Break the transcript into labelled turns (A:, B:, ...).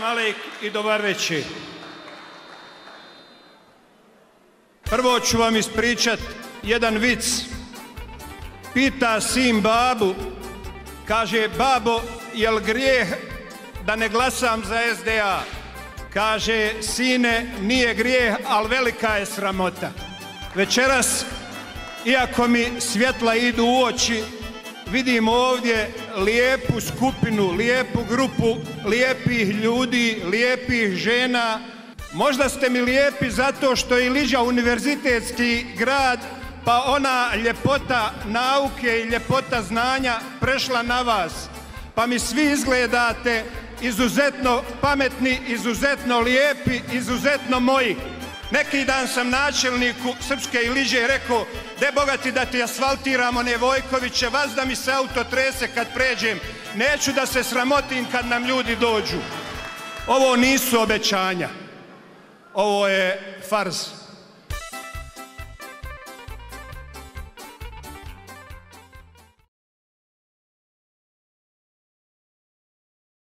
A: Alejk i dobar večer. Prvo ću vam ispričat jedan vic. Pita sin babu, kaže, babo, jel grijeh da ne glasam za SDA? Kaže, sine, nije grijeh, ali velika je sramota. Večeras, iako mi svjetla idu u oči, vidim ovdje lijepu skupinu, lijepu grupu lijepih ljudi, lijepih žena. Možda ste mi lijepi zato što je Liđa univerzitetski grad, pa ona ljepota nauke i ljepota znanja prešla na vas. Pa mi svi izgledate izuzetno pametni, izuzetno lijepi, izuzetno moji. Neki dan sam načelniku Srpske Iliđe rekao, de bogati da ti asfaltiramo Nevojkoviće, vas da mi se auto trese kad pređem, neću da se sramotim kad nam ljudi dođu. Ovo nisu obećanja, ovo je farz.